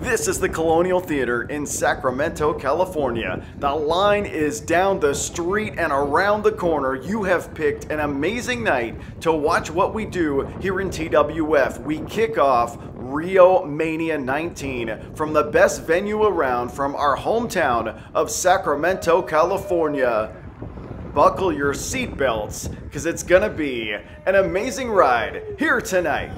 This is the Colonial Theater in Sacramento, California. The line is down the street and around the corner. You have picked an amazing night to watch what we do here in TWF. We kick off Rio Mania 19 from the best venue around from our hometown of Sacramento, California. Buckle your seatbelts because it's going to be an amazing ride here tonight.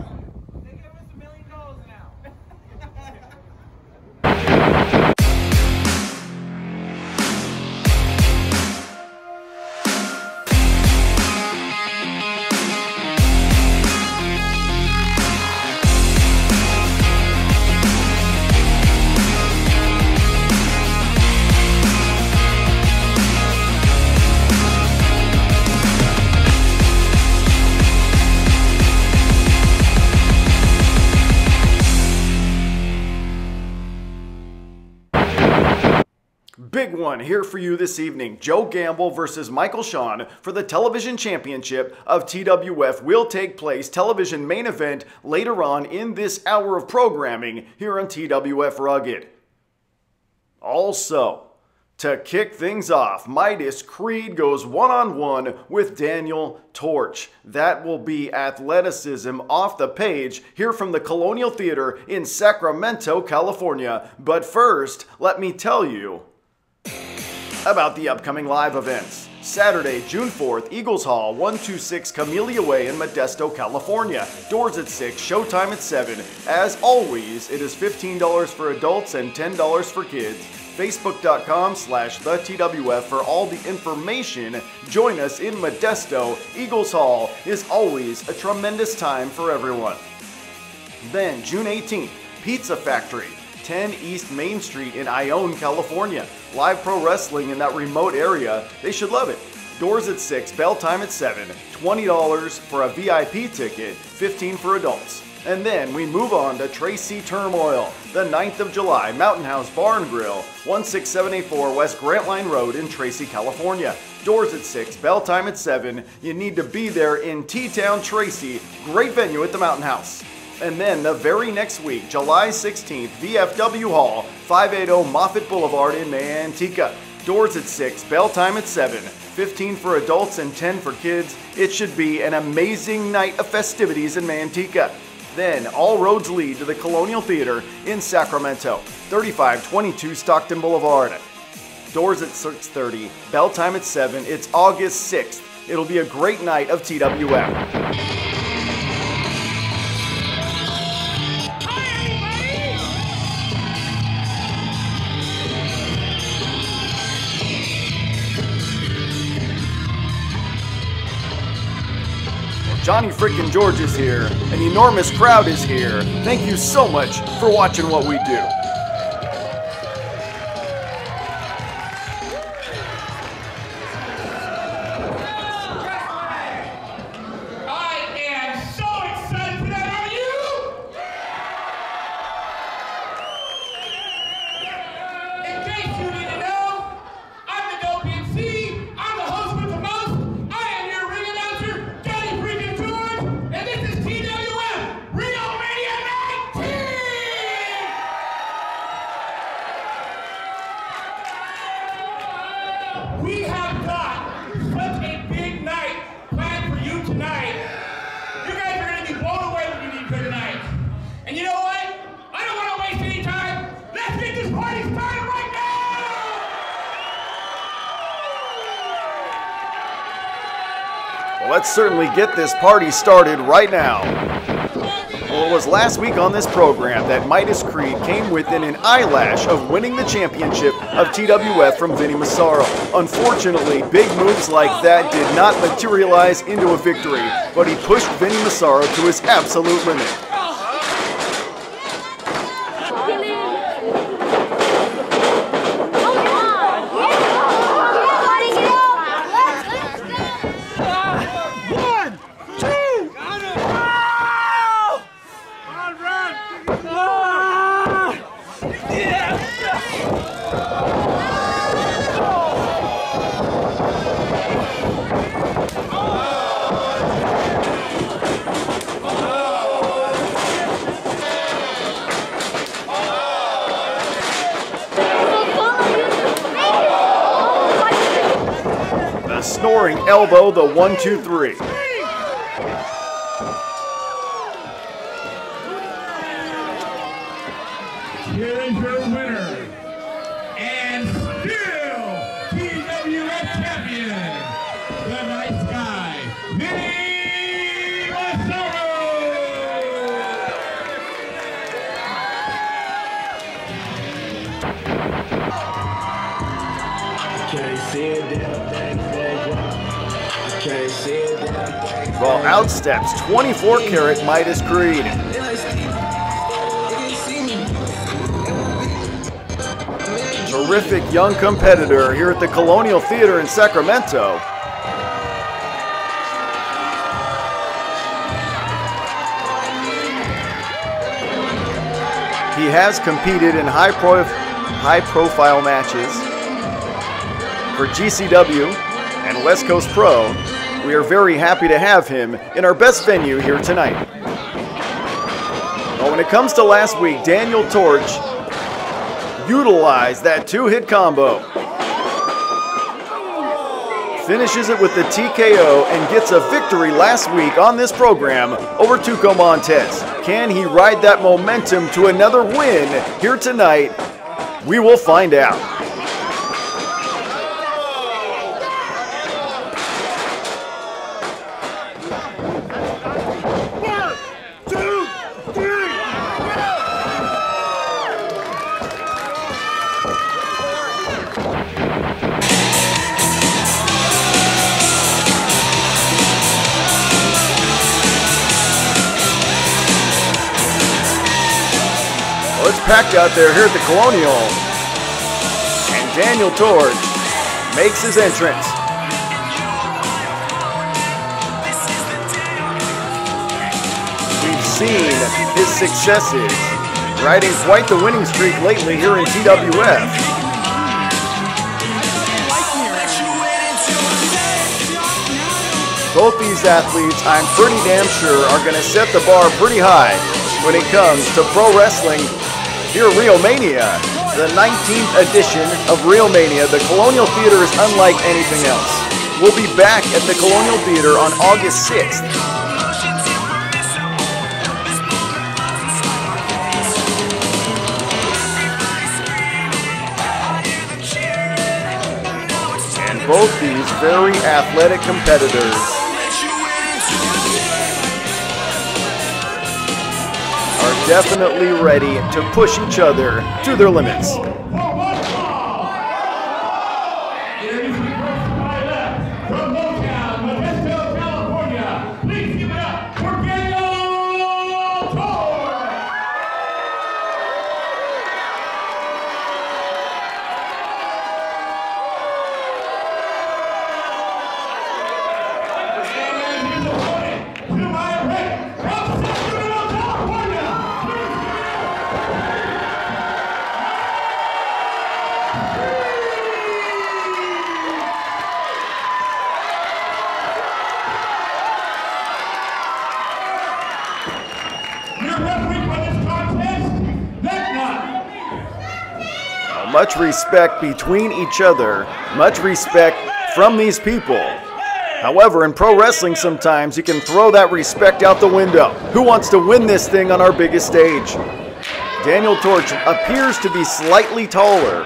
Here for you this evening. Joe Gamble versus Michael Sean for the television championship of TWF will take place. Television main event later on in this hour of programming here on TWF Rugged. Also, to kick things off, Midas Kreed goes one on one with Daniel Torch. That will be athleticism off the page here from the Colonial Theater in Sacramento, California. But first, let me tell you about the upcoming live events. Saturday, June 4th, Eagles Hall, 126 Camellia Way in Modesto, California. Doors at 6, showtime at 7. As always, it is $15 for adults and $10 for kids. Facebook.com slash the TWF for all the information. Join us in Modesto. Eagles Hall is always a tremendous time for everyone. Then, June 18th, Pizza Factory. 10 East Main Street in Ione, California. Live pro wrestling in that remote area, they should love it. Doors at 6, bell time at 7, $20 for a VIP ticket, 15 for adults. And then we move on to Tracy Turmoil, the 9th of July, Mountain House Barn Grill, 16784 West Grantline Road in Tracy, California. Doors at 6, bell time at 7. You need to be there in T-Town, Tracy. Great venue at the Mountain House. And then the very next week, July 16th, VFW Hall, 580 Moffat Boulevard in Manteca. Doors at 6, bell time at 7, 15 for adults and 10 for kids. It should be an amazing night of festivities in Manteca. Then all roads lead to the Colonial Theater in Sacramento, 3522 Stockton Boulevard. Doors at 6:30, bell time at 7. It's August 6th. It'll be a great night of TWF. Johnny frickin' George is here. An enormous crowd is here. Thank you so much for watching what we do. Certainly get this party started right now. Well, it was last week on this program that Midas Kreed came within an eyelash of winning the championship of TWF from Vinny Massaro. Unfortunately, big moves like that did not materialize into a victory, but he pushed Vinny Massaro to his absolute limit. One, two, on, run! Ah! the the one, two, three. While out steps 24 karat Midas Kreed. Terrific young competitor here at the Colonial Theater in Sacramento. He has competed in high, high profile matches for GCW and West Coast Pro. We are very happy to have him in our best venue here tonight. Well, when it comes to last week, Daniel Torch utilized that two hit combo. Finishes it with the TKO and gets a victory last week on this program over Tuco Montez. Can he ride that momentum to another win here tonight? We will find out. Packed out there here at the Colonial. And Daniel Torch makes his entrance. We've seen his successes, riding quite the winning streak lately here in TWF. Both these athletes, I'm pretty damn sure, are going to set the bar pretty high when it comes to pro wrestling at Rio Mania. The 19th edition of Rio Mania. The Colonial Theater is unlike anything else. We'll be back at the Colonial Theater on August 6th. And both these very athletic competitors are definitely ready to push each other to their limits. Much respect between each other, much respect from these people. However, in pro wrestling, sometimes you can throw that respect out the window. Who wants to win this thing on our biggest stage? Daniel Torch appears to be slightly taller,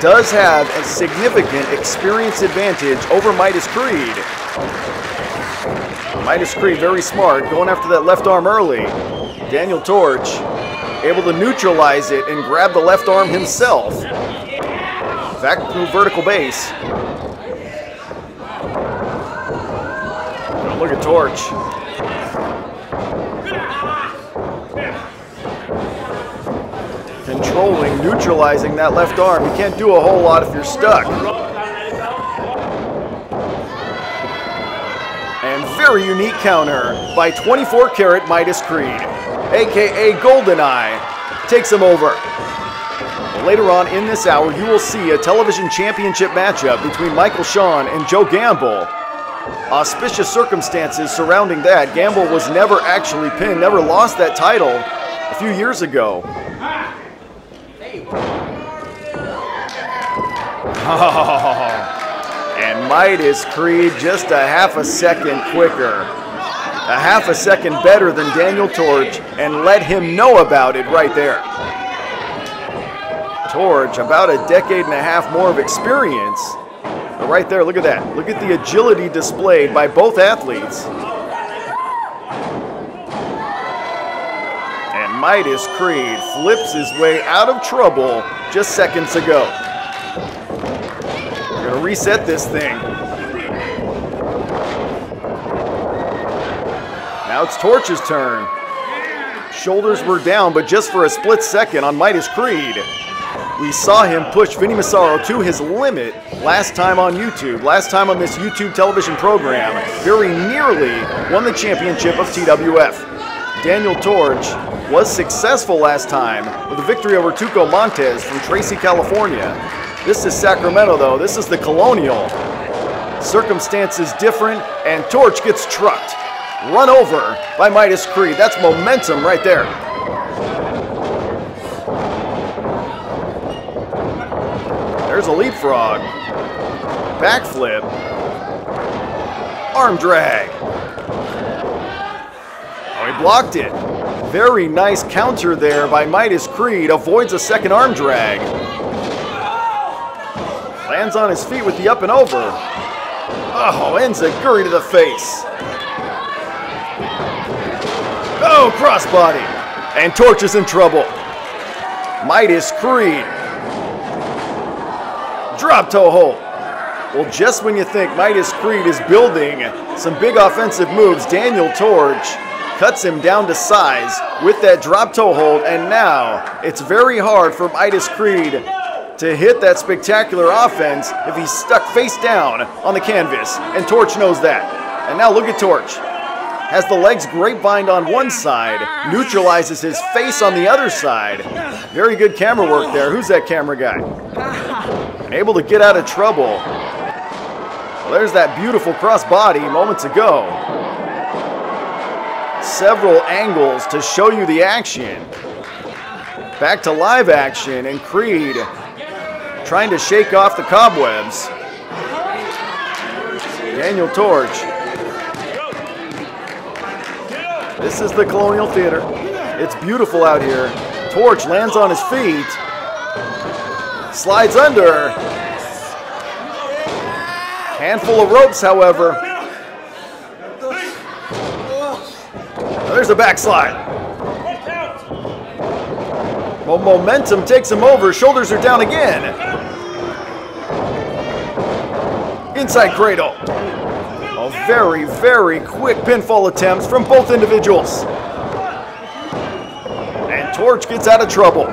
does have a significant experience advantage over Midas Kreed. Midas Kreed very smart, going after that left arm early. Daniel Torch able to neutralize it and grab the left arm himself. Back through vertical base. Look at Torch. Controlling, neutralizing that left arm. You can't do a whole lot if you're stuck. And very unique counter by 24 karat Midas Kreed, aka Goldeneye, takes him over. Later on in this hour, you will see a television championship matchup between Michael Sean and Joe Gamble. Auspicious circumstances surrounding that. Gamble was never actually pinned, never lost that title a few years ago. and Midas Kreed just a half a second quicker. A half a second better than Daniel Torch and let him know about it right there. Torch, about a decade and a half more of experience. But right there, look at that. Look at the agility displayed by both athletes. And Midas Kreed flips his way out of trouble just seconds ago. We're gonna reset this thing. Now it's Torch's turn. Shoulders were down, but just for a split second on Midas Kreed. We saw him push Vinny Massaro to his limit last time on YouTube, last time on this YouTube television program. Very nearly won the championship of TWF. Daniel Torch was successful last time with a victory over Tuco Montez from Tracy, California. This is Sacramento, though. This is the Colonial. Circumstances different, and Torch gets trucked. Run over by Midas Kreed. That's momentum right there. There's a leapfrog. Backflip. Arm drag. Oh, he blocked it. Very nice counter there by Midas Kreed. Avoids a second arm drag. Lands on his feet with the up and over. Oh, Enzuigiri to the face. Crossbody. And Torch is in trouble. Midas Kreed. Drop toe hold. Well, just when you think Midas Kreed is building some big offensive moves, Daniel Torch cuts him down to size with that drop toe hold, and now it's very hard for Midas Kreed to hit that spectacular offense if he's stuck face down on the canvas, and Torch knows that. And now look at Torch. Has the legs grapevine on one side, neutralizes his face on the other side. Very good camera work there. Who's that camera guy? Able to get out of trouble. Well, there's that beautiful crossbody moments ago. Several angles to show you the action. Back to live action, and Kreed trying to shake off the cobwebs. Daniel Torch. This is the Colonial Theater. It's beautiful out here. Torch lands on his feet. Slides under. Handful of ropes, however. There's a backslide. Well, momentum takes him over. Shoulders are down again. Inside cradle. Very, very quick pinfall attempts from both individuals. And Torch gets out of trouble.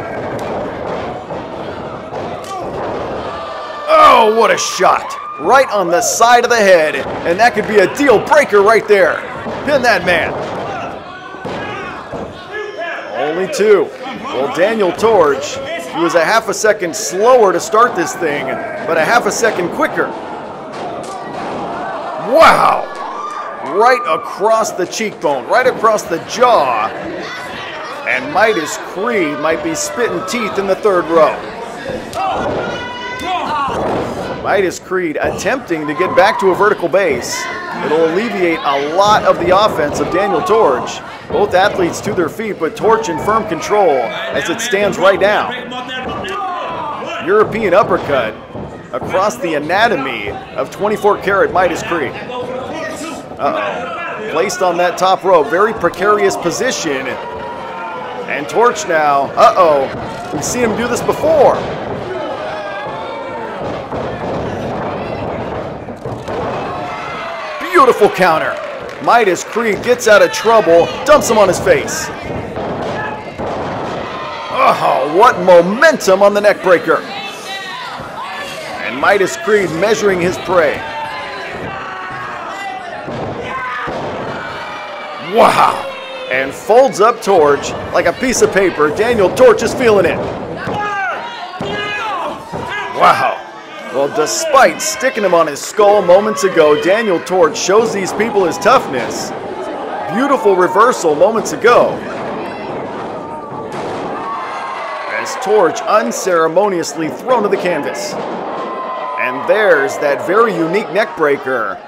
Oh, what a shot. Right on the side of the head. And that could be a deal breaker right there. Pin that man. Only two. Well, Daniel Torch, he was a half a second slower to start this thing, but a half a second quicker. Wow! Right across the cheekbone, right across the jaw. And Midas Kreed might be spitting teeth in the third row. Midas Kreed attempting to get back to a vertical base. It'll alleviate a lot of the offense of Daniel Torch. Both athletes to their feet, but Torch in firm control as it stands right now. European uppercut across the anatomy of 24 karat Midas Kreed. Uh-oh. Placed on that top row, very precarious position. And Torch now, uh-oh. We've seen him do this before. Beautiful counter. Midas Kreed gets out of trouble, dumps him on his face. Oh, what momentum on the neck breaker. And Midas Kreed measuring his prey. Wow. And folds up Torch like a piece of paper. Daniel Torch is feeling it. Wow. Well, despite sticking him on his skull moments ago, Daniel Torch shows these people his toughness. Beautiful reversal moments ago. As Torch unceremoniously thrown to the canvas. And there's that very unique neck breaker.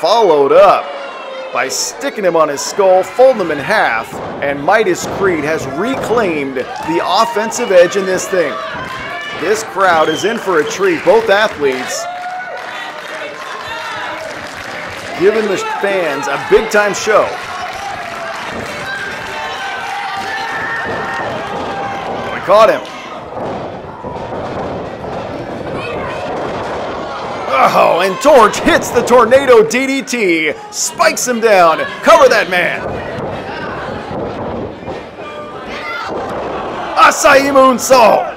Followed up by sticking him on his skull, folding him in half, and Midas Kreed has reclaimed the offensive edge in this thing. This crowd is in for a treat, both athletes. Giving the fans a big time show. We caught him. Oh, and Torch hits the tornado DDT, spikes him down. Cover that man. Asai moonsault.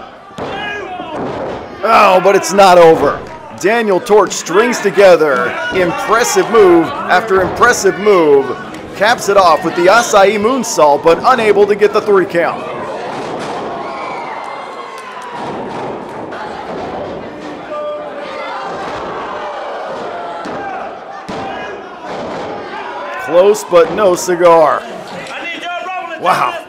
Oh, but it's not over. Daniel Torch strings together impressive move after impressive move, caps it off with the Asai moonsault, but unable to get the three count. Close, but no cigar. Wow.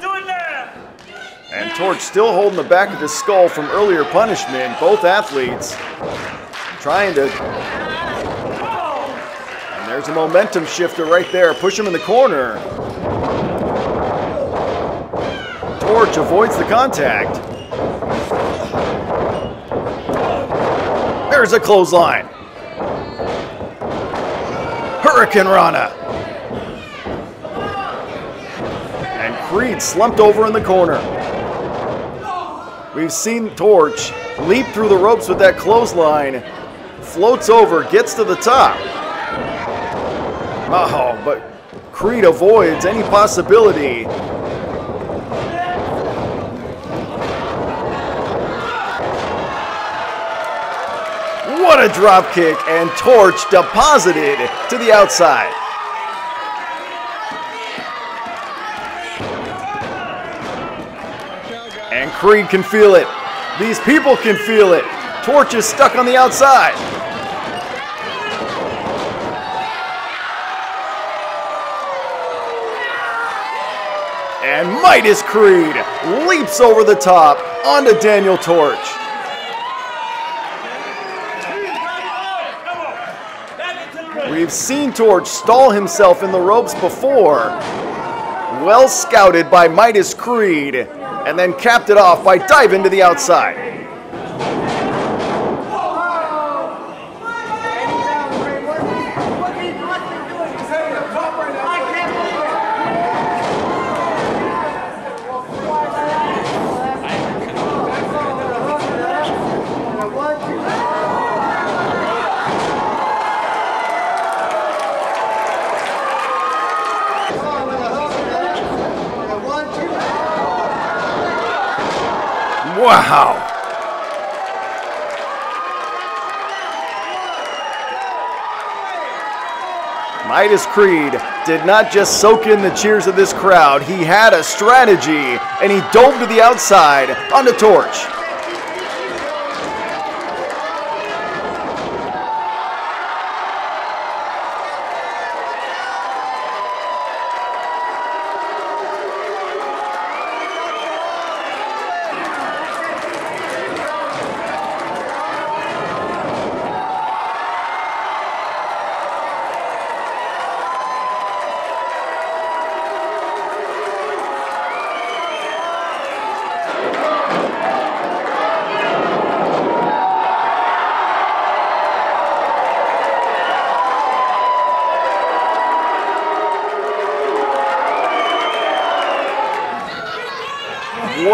And Torch still holding the back of his skull from earlier punishment. Both athletes trying to. And there's a momentum shifter right there. Push him in the corner. Torch avoids the contact. There's a clothesline. Hurricane Rana. Kreed slumped over in the corner. We've seen Torch leap through the ropes with that clothesline, floats over, gets to the top. Oh, but Kreed avoids any possibility. What a drop kick, and Torch deposited to the outside. Kreed can feel it. These people can feel it. Torch is stuck on the outside. And Midas Kreed leaps over the top onto Daniel Torch. We've seen Torch stall himself in the ropes before. Well scouted by Midas Kreed, and then capped it off by diving to the outside. Wow. Kreed did not just soak in the cheers of this crowd, he had a strategy and he dove to the outside on the torch.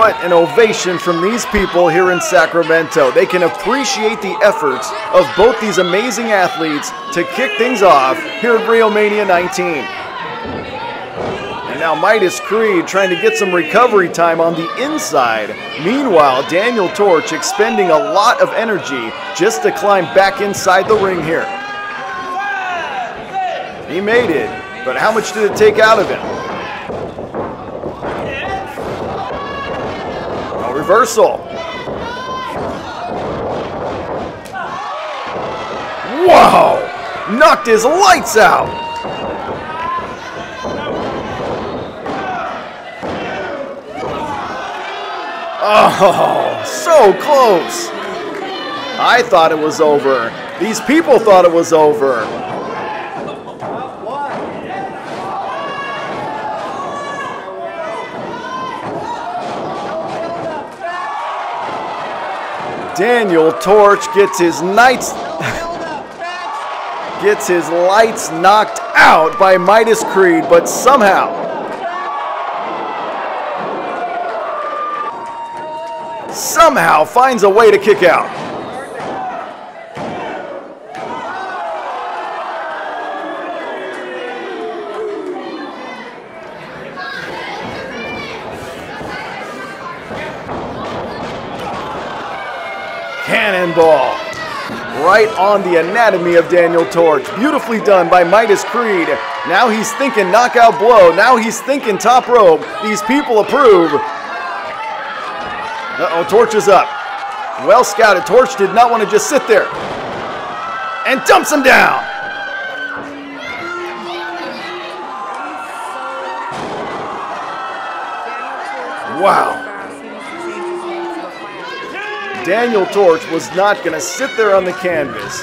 What an ovation from these people here in Sacramento. They can appreciate the efforts of both these amazing athletes to kick things off here at Rio Mania 19. And now Midas Kreed trying to get some recovery time on the inside. Meanwhile, Daniel Torch expending a lot of energy just to climb back inside the ring here. He made it, but how much did it take out of him? Reversal. Whoa! Knocked his lights out! Oh, so close! I thought it was over. These people thought it was over. Daniel Torch gets his knights gets his lights knocked out by Midas Kreed, but somehow somehow finds a way to kick out. Right on the anatomy of Daniel Torch. Beautifully done by Midas Kreed. Now he's thinking knockout blow. Now he's thinking top rope. These people approve. Uh-oh, Torch is up. Well scouted. Torch did not want to just sit there. And dumps him down. Wow. Daniel Torch was not going to sit there on the canvas.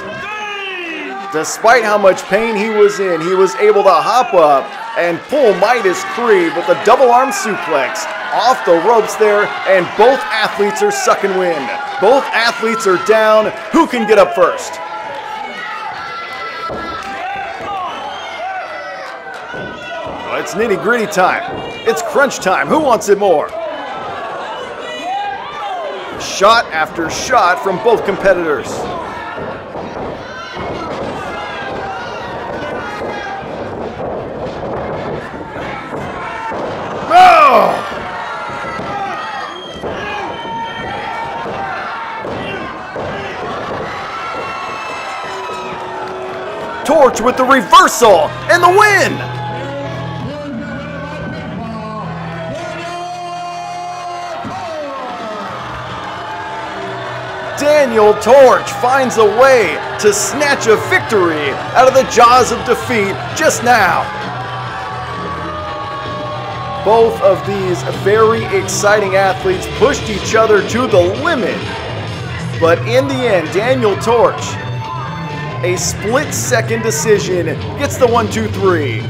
Despite how much pain he was in, he was able to hop up and pull Midas Kreed with a double arm suplex off the ropes there, and both athletes are sucking wind. Both athletes are down. Who can get up first? Well, it's nitty gritty time. It's crunch time. Who wants it more? Shot after shot from both competitors. Torch with the reversal and the win! Daniel Torch finds a way to snatch a victory out of the jaws of defeat just now. Both of these very exciting athletes pushed each other to the limit. But in the end, Daniel Torch, a split second decision, gets the one, two, three.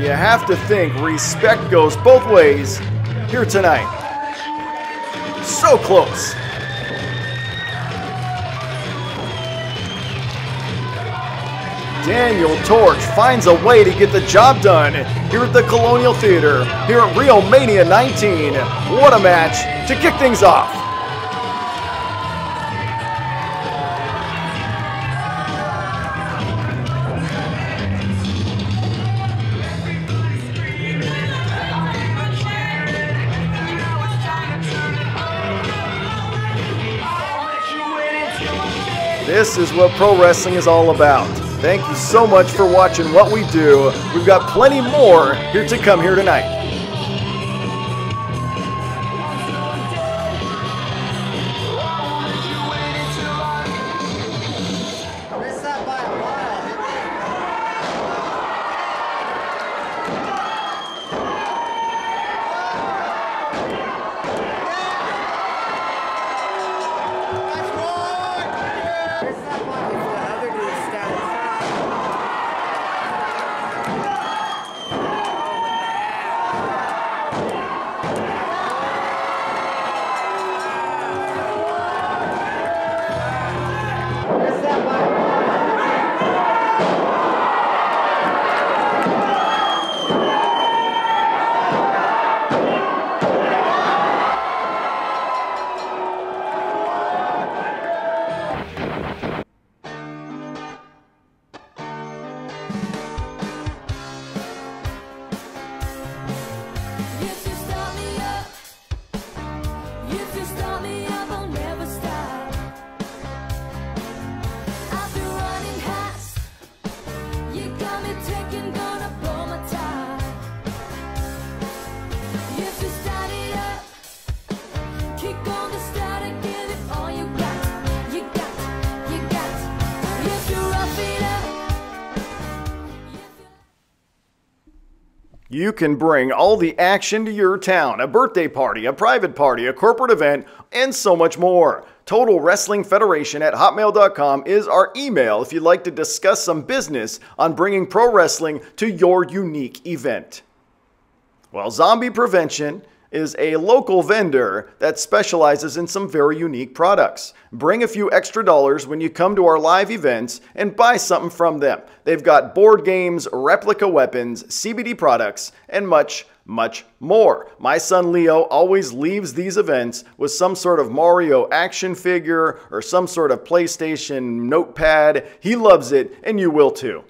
You have to think respect goes both ways here tonight. So close. Daniel Torch finds a way to get the job done here at the Colonial Theater, here at Rio Mania 19. What a match to kick things off. This is what pro wrestling is all about. Thank you so much for watching what we do. We've got plenty more here to come here tonight. You can bring all the action to your town a birthday party, a private party, a corporate event, and so much more. Total Wrestling Federation at hotmail.com is our email if you'd like to discuss some business on bringing pro wrestling to your unique event. Well, Zombie Prevention is a local vendor that specializes in some very unique products. Bring a few extra dollars when you come to our live events and buy something from them. They've got board games, replica weapons, CBD products, and much, much more. My son Leo always leaves these events with some sort of Mario action figure or some sort of PlayStation notepad. He loves it, and you will too.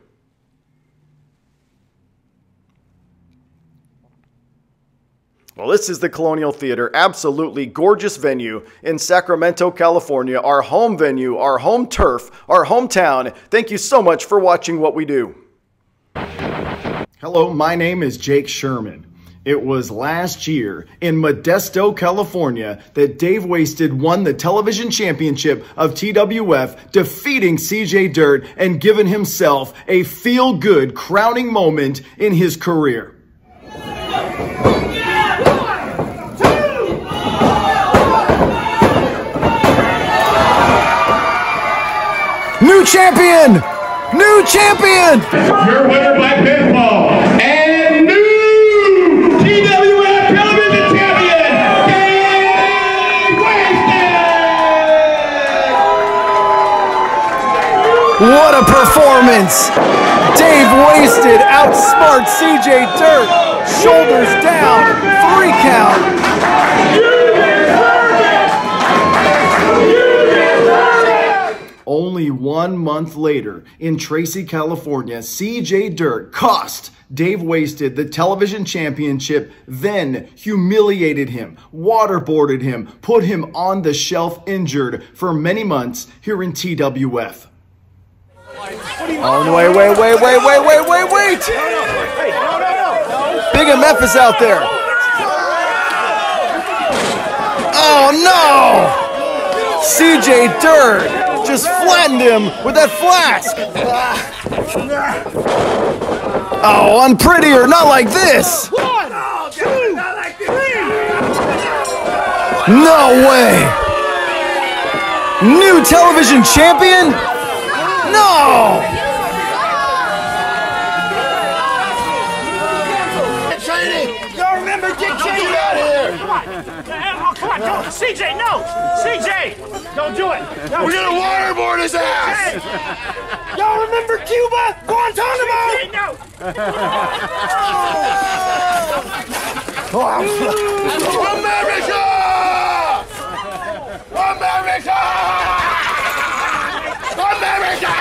Well, this is the Colonial Theater, absolutely gorgeous venue in Sacramento, California, our home venue, our home turf, our hometown. Thank you so much for watching what we do. Hello, my name is Jake Schuerman. It was last year in Modesto, California that Dave Wasted won the television championship of TWF, defeating CJ Dirt and giving himself a feel good crowning moment in his career. New champion! New champion! Your winner by pinfall and new TWF Television Champion, Dave Wasted! What a performance! Dave Wasted outsmart CJ Dirt. Shoulders down, three count. Only one month later, in Tracy, California, CJ Dirt cost Dave Wasted the television championship, then humiliated him, waterboarded him, put him on the shelf injured for many months here in TWF. Oh, wait, wait, wait, wait, wait, wait, wait, wait! Big MF is out there. Oh no! CJ Dirt just flattened him with that flask. Oh, unprettier, not like this. No way. New television champion? No. Go. CJ, no! CJ! Don't do it! No, We're gonna waterboard his ass! Y'all remember Cuba? Guantanamo? CJ, no! oh. America! America! America!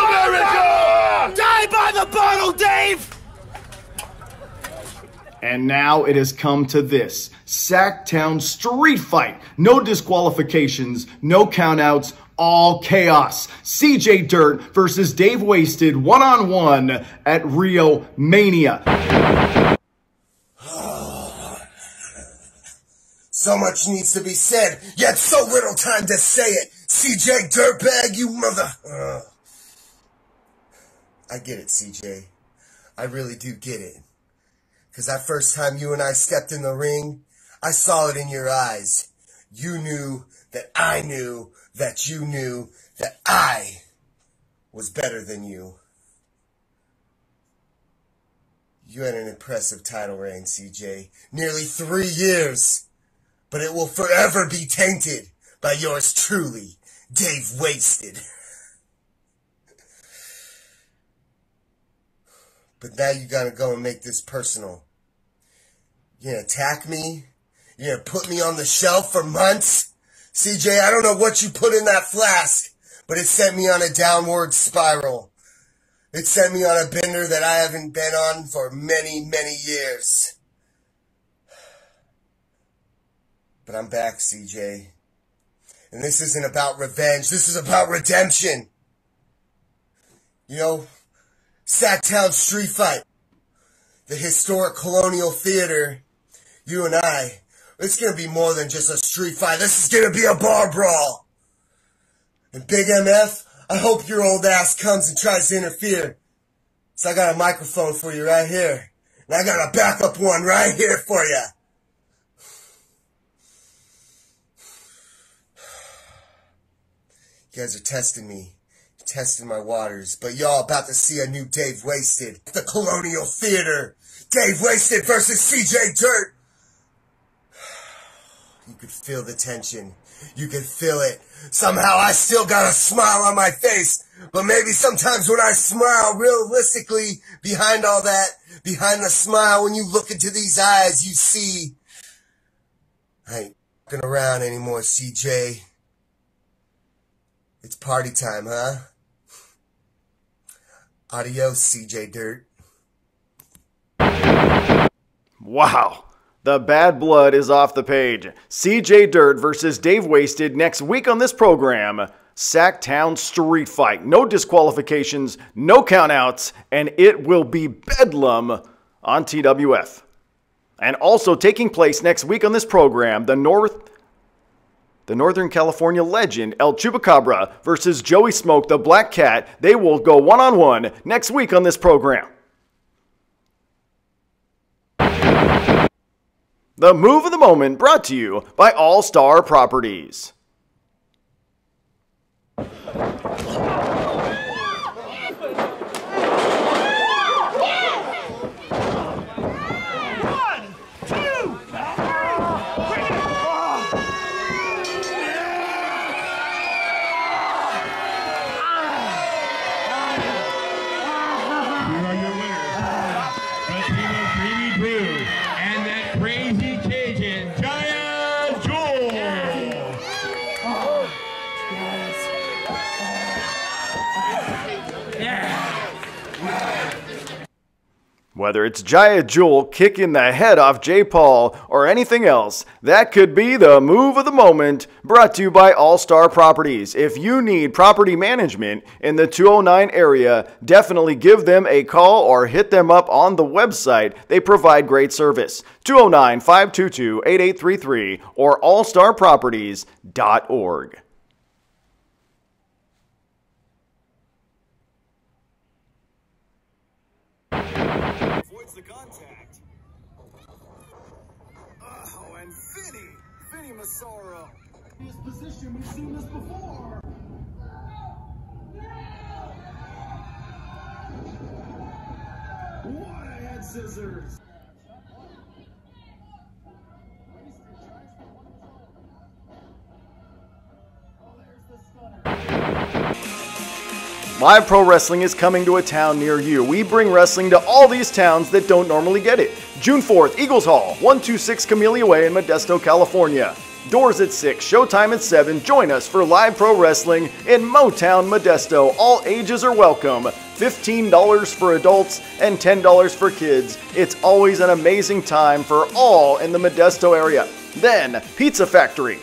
America! Die by the bottle, Dave! And now it has come to this Sacktown street fight. No disqualifications, no countouts, all chaos. CJ Dirt versus Dave Wasted one on one at Rio Mania. So much needs to be said, yet so little time to say it. CJ Dirtbag, you mother. Ugh. I get it, CJ. I really do get it. Because that first time you and I stepped in the ring, I saw it in your eyes. You knew that I knew that you knew that I was better than you. You had an impressive title reign, CJ. Nearly three years. But it will forever be tainted by yours truly, Dave Wasted. But now you gotta go and make this personal. You're gonna attack me? You're gonna put me on the shelf for months? CJ, I don't know what you put in that flask, but it sent me on a downward spiral. It sent me on a bender that I haven't been on for many, many years. But I'm back, CJ. And this isn't about revenge. This is about redemption. You know, Sacktown Street Fight, the historic Colonial Theater, you and I, it's gonna be more than just a street fight. This is gonna be a bar brawl. And Big MF, I hope your old ass comes and tries to interfere. So I got a microphone for you right here. And I got a backup one right here for you. You guys are testing me, testing my waters, but y'all about to see a new Dave Wasted. The Colonial Theater. Dave Wasted versus CJ Dirt. You could feel the tension. You could feel it. Somehow I still got a smile on my face. But maybe sometimes when I smile, realistically, behind all that, behind the smile, when you look into these eyes, you see, I ain't fucking around anymore, CJ. It's party time, huh? Adios, CJ Dirt. Wow. The bad blood is off the page. CJ Dirt versus Dave Wasted next week on this program. Sacktown Street Fight. No disqualifications, no countouts, and it will be bedlam on TWF. And also taking place next week on this program, the North the Northern California legend El Chupacabra versus Joey Smoke the Black Cat. They will go one on one next week on this program. The move of the moment brought to you by All Star Properties. Whether it's Jaya Jewel kicking the head off J. Paul or anything else, that could be the move of the moment brought to you by All Star Properties. If you need property management in the 209 area, definitely give them a call or hit them up on the website. They provide great service. 209 522 8833 or allstarproperties.org. the contact. Oh, and Vinny, Vinny Massaro. His position, we've seen this before. What a head scissors. Live Pro Wrestling is coming to a town near you. We bring wrestling to all these towns that don't normally get it. June 4th, Eagles Hall, 126 Camellia Way in Modesto, California. Doors at 6, showtime at 7. Join us for live pro wrestling in Motown, Modesto. All ages are welcome. $15 for adults and $10 for kids. It's always an amazing time for all in the Modesto area. Then, Pizza Factory,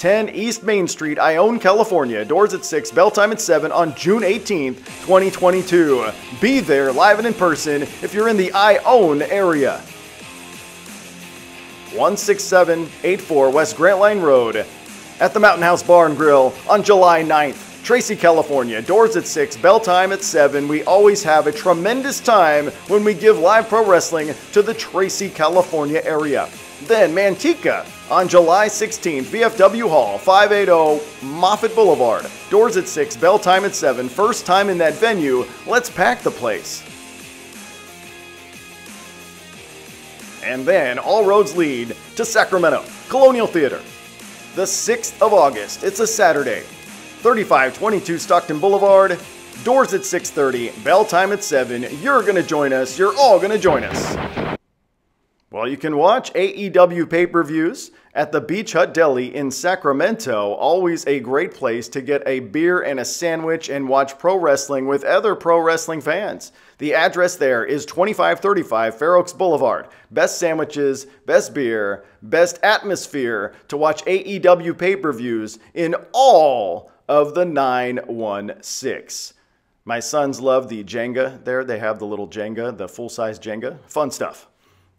10 East Main Street, Ione, California. Doors at 6, bell time at 7 on June 18th, 2022. Be there live and in person if you're in the Ione area. 16784 West Grantline Road at the Mountain House Bar and Grill on July 9th. Tracy, California. Doors at 6, bell time at 7. We always have a tremendous time when we give live pro wrestling to the Tracy, California area. Then Manteca on July 16th, VFW Hall, 580 Moffat Boulevard. Doors at 6, bell time at 7. First time in that venue. Let's pack the place. And then all roads lead to Sacramento, Colonial Theater. The 6th of August, it's a Saturday. 3522 Stockton Boulevard. Doors at 6:30, bell time at 7. You're going to join us. You're all going to join us. Well, you can watch AEW pay-per-views at the Beach Hut Deli in Sacramento. Always a great place to get a beer and a sandwich and watch pro wrestling with other pro wrestling fans. The address there is 2535 Fair Oaks Boulevard. Best sandwiches, best beer, best atmosphere to watch AEW pay-per-views in all of the 916. My sons love the Jenga there. They have the little Jenga, the full-size Jenga. Fun stuff.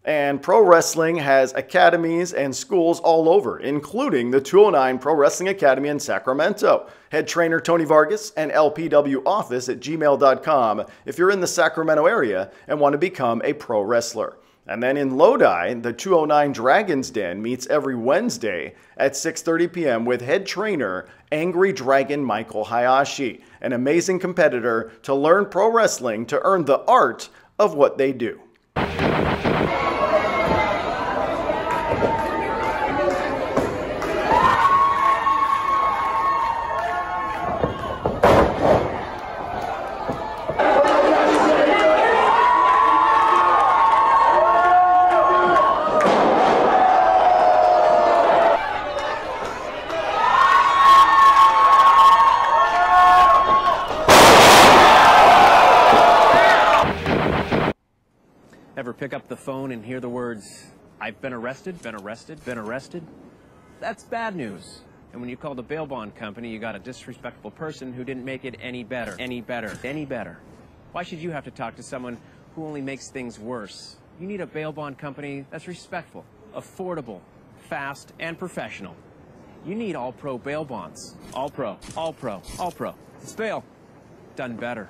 And pro wrestling has academies and schools all over, including the 209 Pro Wrestling Academy in Sacramento. Head trainer Tony Vargas and LPW office at gmail.com if you're in the Sacramento area and want to become a pro wrestler. And then in Lodi, the 209 Dragons Den meets every Wednesday at 6:30 p.m. with head trainer Angry Dragon Michael Hayashi, an amazing competitor to learn pro wrestling to earn the art of what they do. Phone and hear the words, I've been arrested, been arrested, been arrested? That's bad news. And when you call the bail bond company, you got a disrespectful person who didn't make it any better, any better, any better. Why should you have to talk to someone who only makes things worse? You need a bail bond company that's respectful, affordable, fast, and professional. You need all pro bail bonds. All pro, all pro, all pro. It's bail. Done better.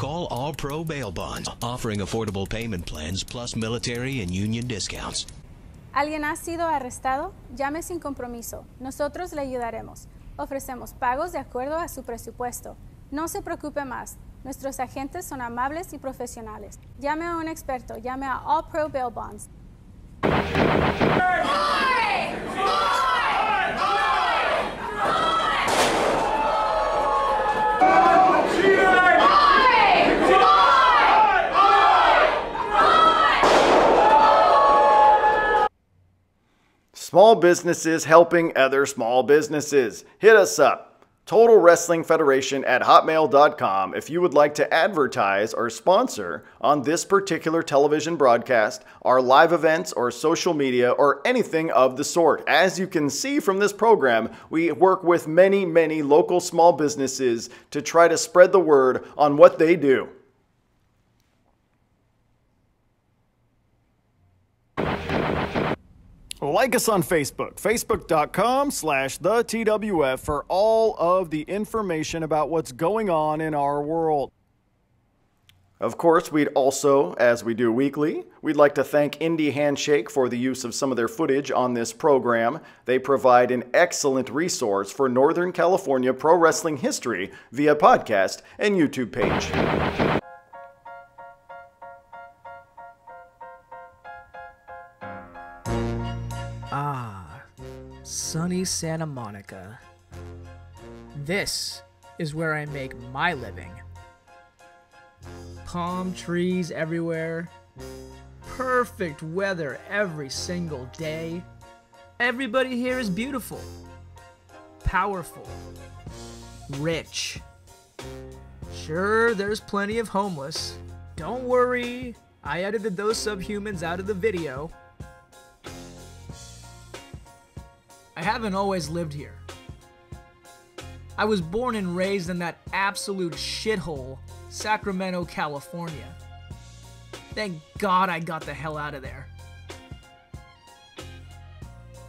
Call All Pro Bail Bonds, offering affordable payment plans plus military and union discounts. ¿Alguien ha sido arrestado? Llame sin compromiso. Nosotros le ayudaremos. Ofrecemos pagos de acuerdo a su presupuesto. No se preocupe más. Nuestros agentes son amables y profesionales. Llame a un experto. Llame a All Pro Bail Bonds. Small businesses helping other small businesses. Hit us up. Total Wrestling Federation at hotmail.com if you would like to advertise or sponsor on this particular television broadcast, our live events, or social media, or anything of the sort. As you can see from this program, we work with many, many local small businesses to try to spread the word on what they do. Like us on Facebook, facebook.com slash the TWF for all of the information about what's going on in our world. Of course, we'd also, as we do weekly, we'd like to thank Indie Handshake for the use of some of their footage on this program. They provide an excellent resource for Northern California pro wrestling history via podcast and YouTube page. Sunny Santa Monica. This is where I make my living. Palm trees everywhere. Perfect weather every single day. Everybody here is beautiful, powerful, rich. Sure, there's plenty of homeless. Don't worry, I edited those subhumans out of the video. I haven't always lived here. I was born and raised in that absolute shithole, Sacramento, California. Thank God I got the hell out of there.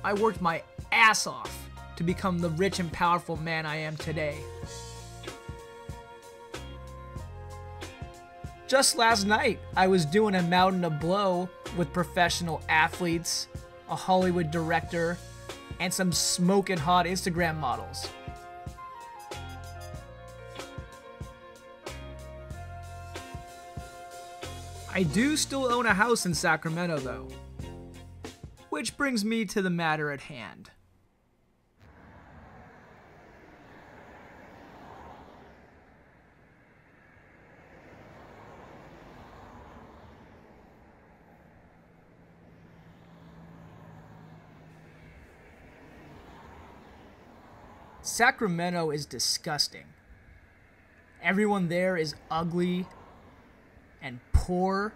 I worked my ass off to become the rich and powerful man I am today. Just last night, I was doing a mountain of blow with professional athletes, a Hollywood director, and some smoking hot Instagram models. I do still own a house in Sacramento, though. Which brings me to the matter at hand. Sacramento is disgusting. Everyone there is ugly and poor.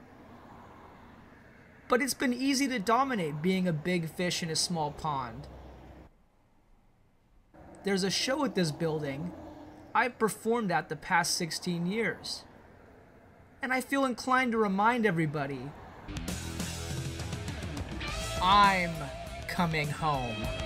But it's been easy to dominate being a big fish in a small pond. There's a show at this building I've performed at the past 16 years. And I feel inclined to remind everybody I'm coming home.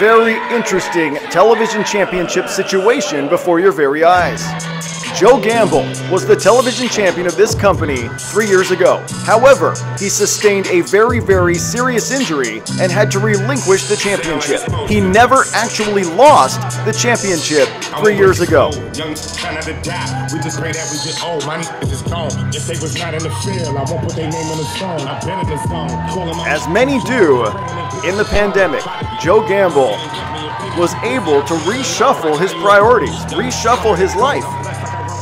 Very interesting television championship situation before your very eyes. Joe Gamble was the television champion of this company three years ago. However, he sustained a very, very serious injury and had to relinquish the championship. He never actually lost the championship three years ago. Young trying die. We just pray that we get old. Oh, my is gone. If they was not in the field, I won't put their name on the song. I bet it is gone. Call them. As many do in the pandemic, Joe Gamble was able to reshuffle his priorities, reshuffle his life.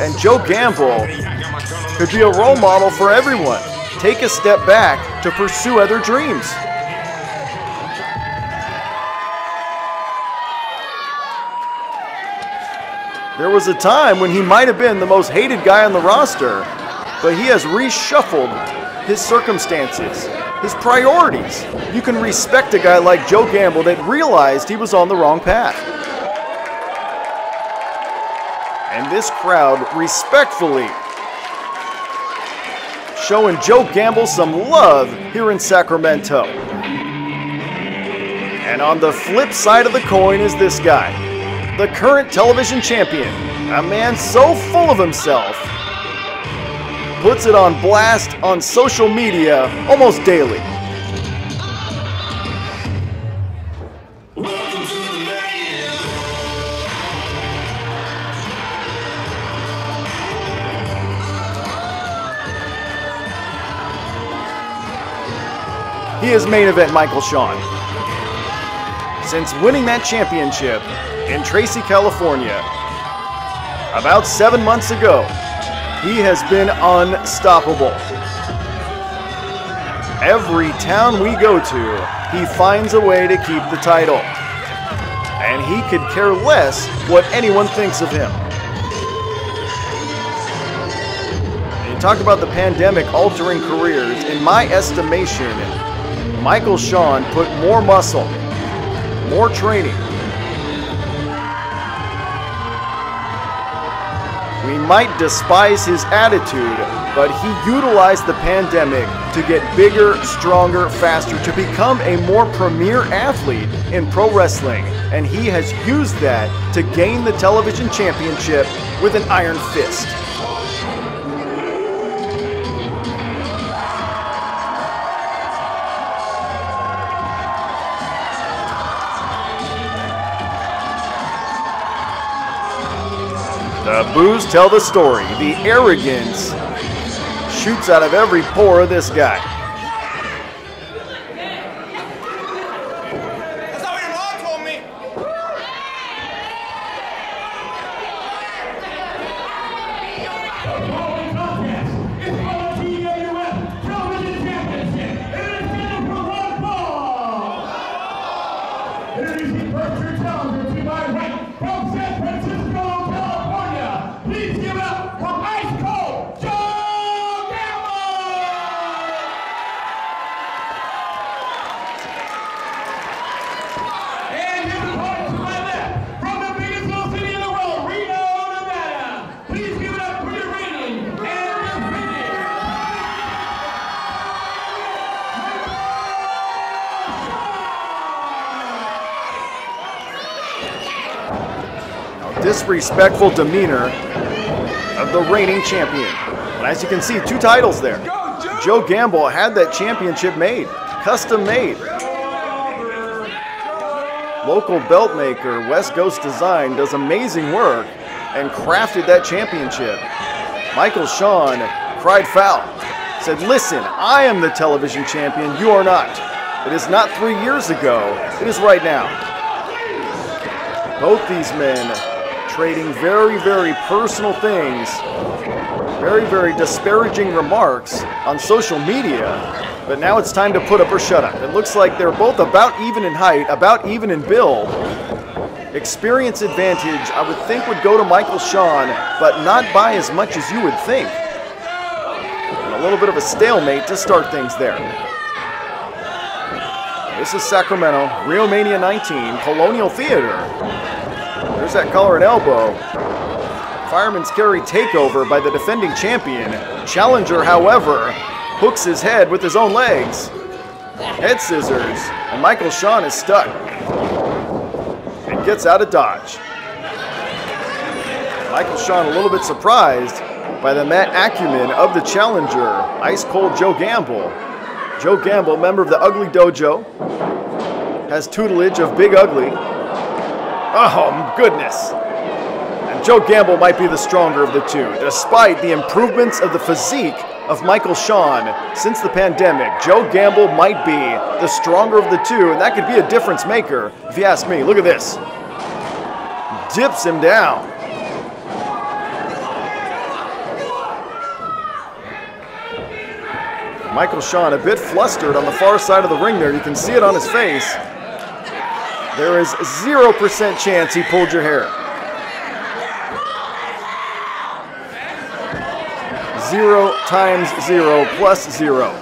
And Joe Gamble could be a role model for everyone. Take a step back to pursue other dreams. There was a time when he might have been the most hated guy on the roster, but he has reshuffled his circumstances, his priorities. You can respect a guy like Joe Gamble that realized he was on the wrong path. And this crowd respectfully showing Joe Gamble some love here in Sacramento. And on the flip side of the coin is this guy, the current television champion, a man so full of himself, puts it on blast on social media almost daily. He is main event Michael Sean. Since winning that championship in Tracy, California, about seven months ago, he has been unstoppable. Every town we go to, he finds a way to keep the title. And he could care less what anyone thinks of him. You talk about the pandemic altering careers. In my estimation, Michael Sean put more muscle, more training. We might despise his attitude, but he utilized the pandemic to get bigger, stronger, faster, to become a more premier athlete in pro wrestling. And he has used that to gain the television championship with an iron fist. The boos tell the story. The arrogance shoots out of every pore of this guy. Disrespectful demeanor of the reigning champion. And as you can see, two titles there. Joe Gamble had that championship made, custom made. Local belt maker West Ghost Design does amazing work and crafted that championship. Michael Sean cried foul. Said, listen, I am the television champion, you are not. It is not three years ago, it is right now. Both these men trading very, very personal things, very, very disparaging remarks on social media, but now it's time to put up or shut up. It looks like they're both about even in height, about even in build. Experience advantage, I would think, would go to Michael Sean, but not by as much as you would think. And a little bit of a stalemate to start things there. This is Sacramento, RioMania 19, Colonial Theater. There's that collar and elbow. Fireman's carry takeover by the defending champion. Challenger, however, hooks his head with his own legs. Head scissors, and Michael Sean is stuck. And gets out of dodge. Michael Sean a little bit surprised by the mat acumen of the challenger, ice cold Joe Gamble. Joe Gamble, member of the Ugly Dojo, has tutelage of Big Ugly. Oh, goodness. And Joe Gamble might be the stronger of the two, despite the improvements of the physique of Michael Sean since the pandemic. Joe Gamble might be the stronger of the two, and that could be a difference maker, if you ask me. Look at this. Dips him down. Michael Sean a bit flustered on the far side of the ring there. You can see it on his face. There is 0% chance he pulled your hair. Zero times zero plus zero.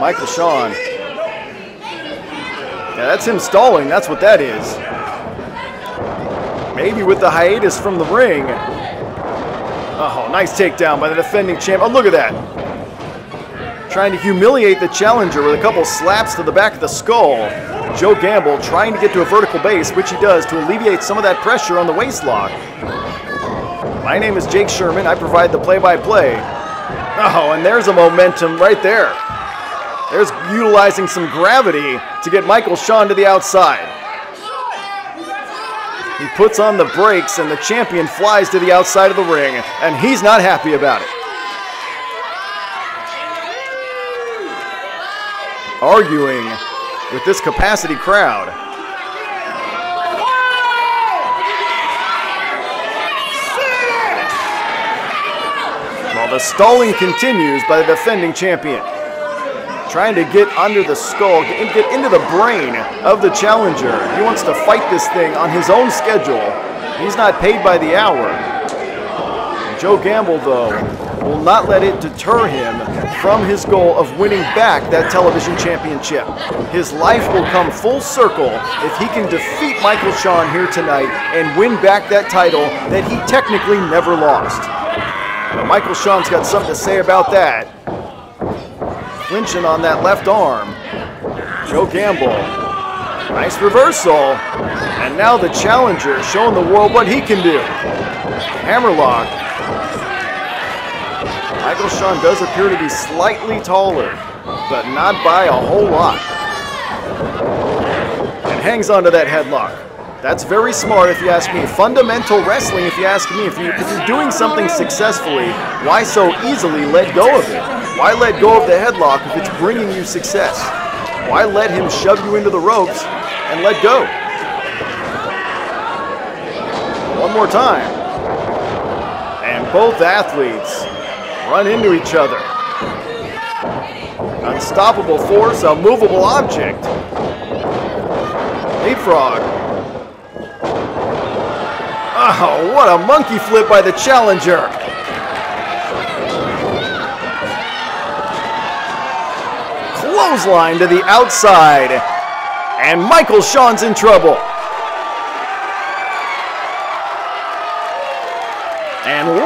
Michael Sean. Yeah, that's him stalling. That's what that is. Maybe with the hiatus from the ring. Oh, nice takedown by the defending champ. Oh, look at that. Trying to humiliate the challenger with a couple slaps to the back of the skull. Joe Gamble trying to get to a vertical base, which he does to alleviate some of that pressure on the waist lock. My name is Jake Schuerman. I provide the play-by-play. Oh, and there's a momentum right there. There's utilizing some gravity to get Michael Sean to the outside. He puts on the brakes and the champion flies to the outside of the ring, and he's not happy about it. Arguing with this capacity crowd. While the stalling continues by the defending champion. Trying to get under the skull, get get into the brain of the challenger. He wants to fight this thing on his own schedule. He's not paid by the hour. Joe Gamble, though, will not let it deter him from his goal of winning back that television championship. His life will come full circle if he can defeat Michael Sean here tonight and win back that title that he technically never lost. Michael Sean's got something to say about that. Clinching on that left arm. Joe Gamble. Nice reversal. And now the challenger showing the world what he can do. Hammerlock. Michael Sean does appear to be slightly taller, but not by a whole lot. And hangs onto that headlock. That's very smart if you ask me. Fundamental wrestling if you ask me. If, you, if you're doing something successfully, why so easily let go of it? Why let go of the headlock if it's bringing you success? Why let him shove you into the ropes and let go? One more time. And both athletes run into each other. Unstoppable force, a movable object. Leapfrog. Oh, what a monkey flip by the challenger. Clothesline to the outside. And Michael Sean's in trouble.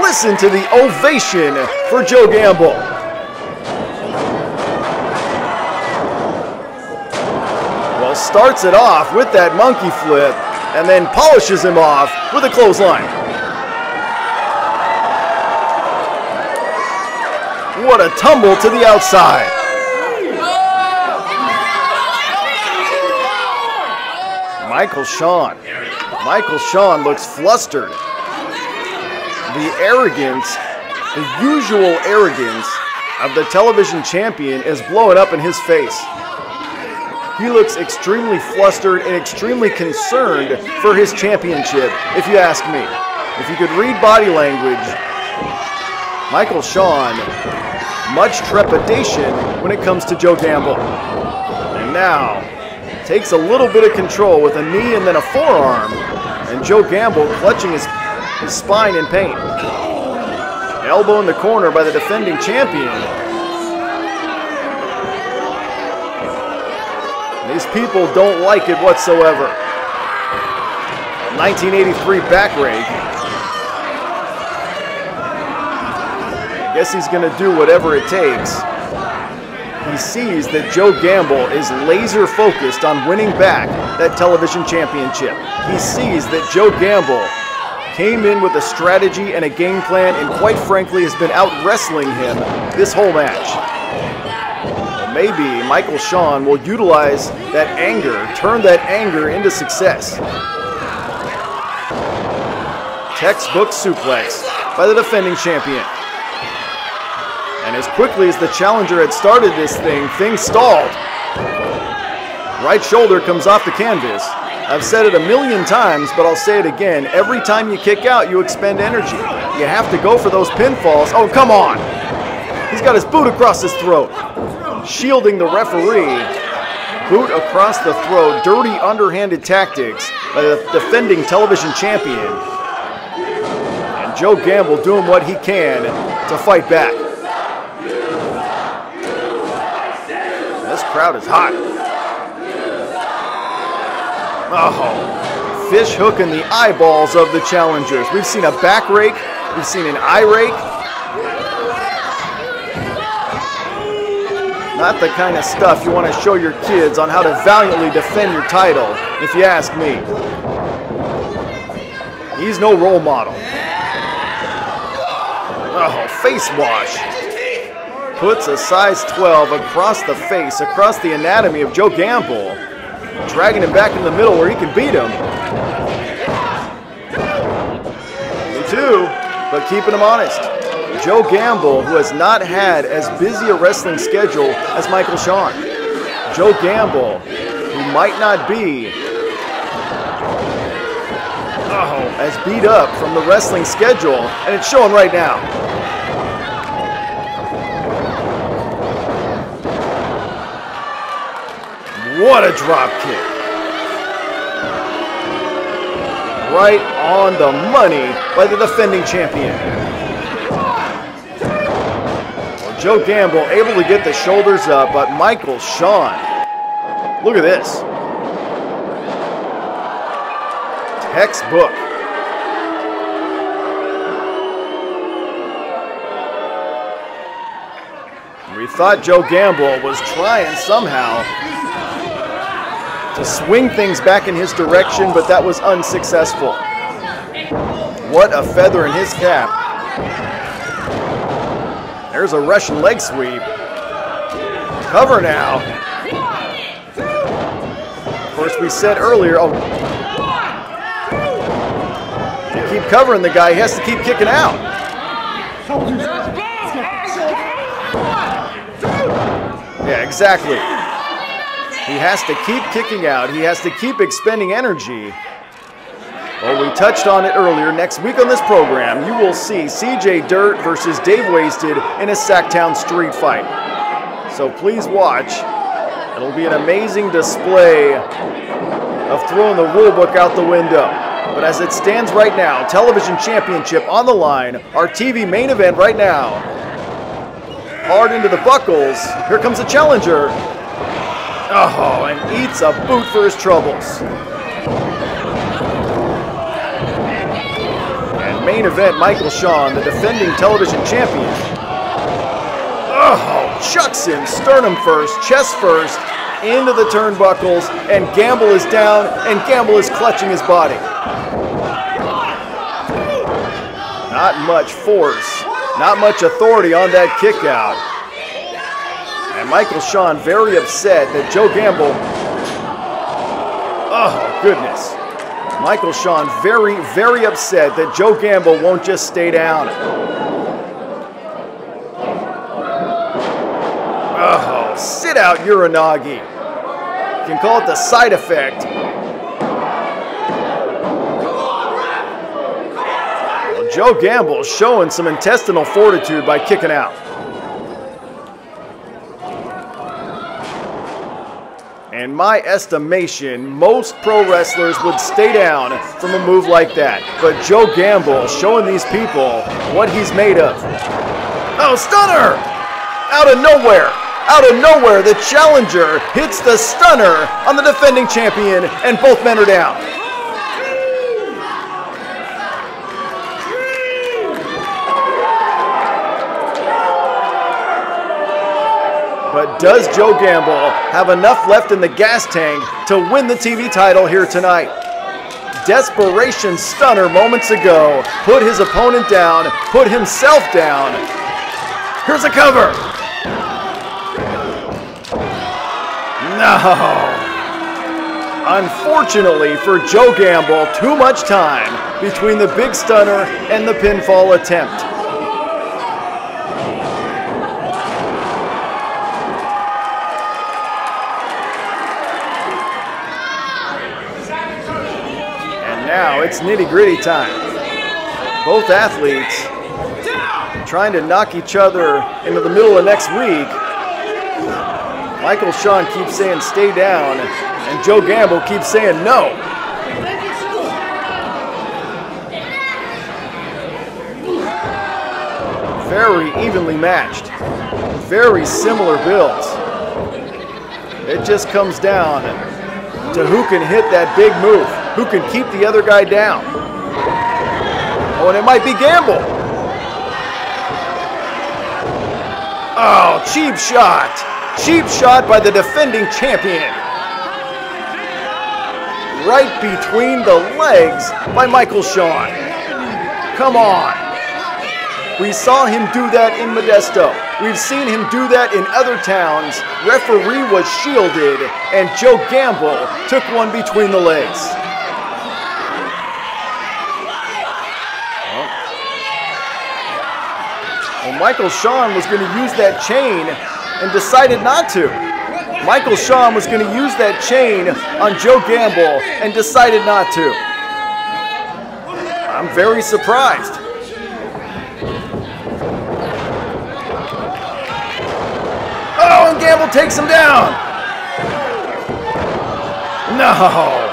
Listen to the ovation for Joe Gamble. Well, starts it off with that monkey flip and then polishes him off with a clothesline. What a tumble to the outside. Michael Sean Michael Sean looks flustered. The arrogance, the usual arrogance of the television champion is blowing up in his face. He looks extremely flustered and extremely concerned for his championship, if you ask me. If you could read body language, Michael Sean, much trepidation when it comes to Joe Gamble. And now, takes a little bit of control with a knee and then a forearm, and Joe Gamble clutching his, his spine in pain. Elbow in the corner by the defending champion. These people don't like it whatsoever. 1983 back rake. I guess he's going to do whatever it takes. He sees that Joe Gamble is laser focused on winning back that television championship. He sees that Joe Gamble came in with a strategy and a game plan and quite frankly has been out wrestling him this whole match. Maybe Michael Sean will utilize that anger, turn that anger into success. Textbook suplex by the defending champion. And as quickly as the challenger had started this thing, things stalled. Right shoulder comes off the canvas. I've said it a million times, but I'll say it again. Every time you kick out, you expend energy. You have to go for those pinfalls. Oh, come on. He's got his boot across his throat. Shielding the referee. Boot across the throat. Dirty underhanded tactics by the defending television champion. And Joe Gamble doing what he can to fight back. This crowd is hot. Oh, fish hook in the eyeballs of the challengers. We've seen a back rake. We've seen an eye rake. Not the kind of stuff you want to show your kids on how to valiantly defend your title, if you ask me. He's no role model. Oh, face wash. Puts a size 12 across the face, across the anatomy of Joe Gamble dragging him back in the middle where he can beat him. Me too, but keeping him honest. Joe Gamble, who has not had as busy a wrestling schedule as Michael Sean. Joe Gamble, who might not be oh, as beat up from the wrestling schedule, and it's showing right now. What a drop kick. Right on the money by the defending champion. Joe Gamble able to get the shoulders up, but Michael Sean, look at this. Textbook. We thought Joe Gamble was trying somehow to swing things back in his direction, but that was unsuccessful. What a feather in his cap. There's a Russian leg sweep. Cover now. Of course, we said earlier, oh, keep covering the guy, he has to keep kicking out. Yeah, exactly. He has to keep kicking out. He has to keep expending energy. Well, we touched on it earlier. Next week on this program, you will see CJ Dirt versus Dave Wasted in a Sacktown street fight. So please watch. It'll be an amazing display of throwing the rulebook out the window. But as it stands right now, television championship on the line, our TV main event right now. Hard into the buckles. Here comes the challenger. Oh, and eats a boot for his troubles. And main event, Michael Sean, the defending television champion. Oh, chucks him sternum first, chest first, into the turnbuckles, and Gamble is down, and Gamble is clutching his body. Not much force, not much authority on that kick out. Michael Sean very upset that Joe Gamble. Oh, goodness. Michael Sean very, very upset that Joe Gamble won't just stay down. Oh, sit out Uranage. You can call it the side effect. Joe Gamble showing some intestinal fortitude by kicking out. In my estimation, most pro wrestlers would stay down from a move like that. But Joe Gamble showing these people what he's made of. Oh, stunner! Out of nowhere! Out of nowhere, the challenger hits the stunner on the defending champion, and both men are down. But does Joe Gamble have enough left in the gas tank to win the TV title here tonight? Desperation stunner moments ago put his opponent down, put himself down. Here's a cover. No. Unfortunately for Joe Gamble, too much time between the big stunner and the pinfall attempt. And now it's nitty gritty time. Both athletes trying to knock each other into the middle of next week. Michael Sean keeps saying stay down, and Joe Gamble keeps saying no. Very evenly matched, very similar builds. It just comes down to who can hit that big move, who can keep the other guy down. Oh, and it might be Gamble. Oh, cheap shot. Cheap shot by the defending champion. Right between the legs by Michael Sean. Come on. We saw him do that in Modesto. We've seen him do that in other towns. Referee was shielded, and Joe Gamble took one between the legs. Michael Sean was going to use that chain and decided not to. Michael Sean was going to use that chain on Joe Gamble and decided not to. I'm very surprised. Oh, and Gamble takes him down. No.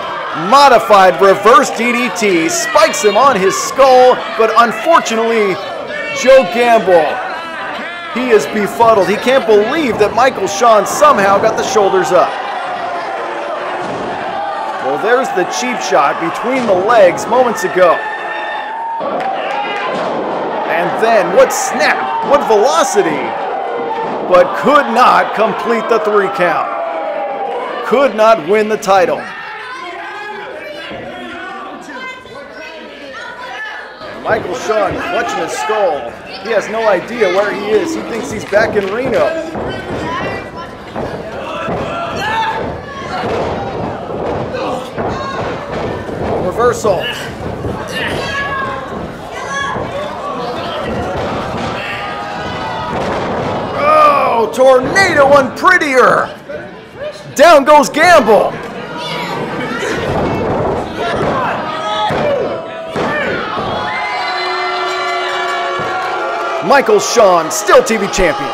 Modified reverse DDT spikes him on his skull, but unfortunately, Joe Gamble, he is befuddled. He can't believe that Michael Sean somehow got the shoulders up. Well, there's the cheap shot between the legs moments ago. And then, what snap, what velocity, but could not complete the three count. Could not win the title. Michael Sean clutching his skull. He has no idea where he is. He thinks he's back in Reno. Reversal. Oh, tornado unprettier. Down goes Gamble. Michael Sean, still TV champion.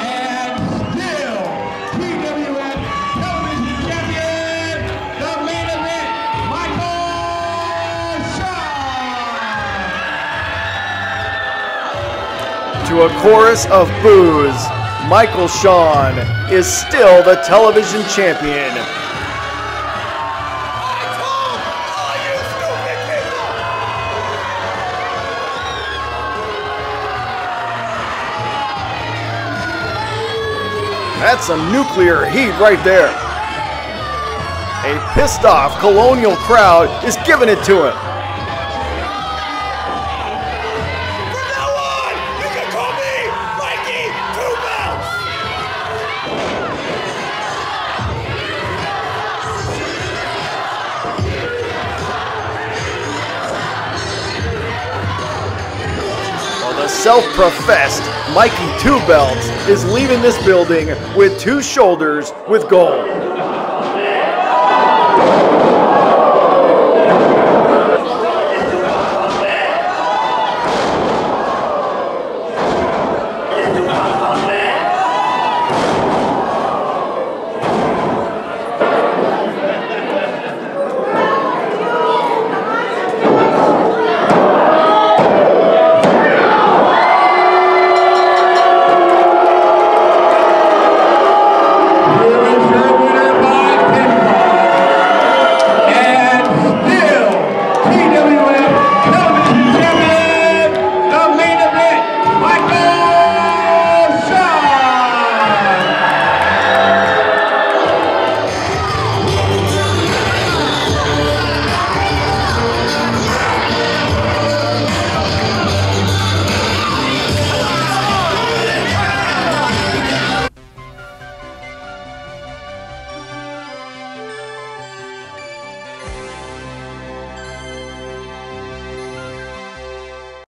And still TWF television champion, the main event, Michael Sean. To a chorus of boos, Michael Sean is still the television champion. That's some nuclear heat right there. A pissed off colonial crowd is giving it to him. From now on, you can call me Mikey Two Bells. Well, the self-professed Mikey Two Belts is leaving this building with two shoulders with gold.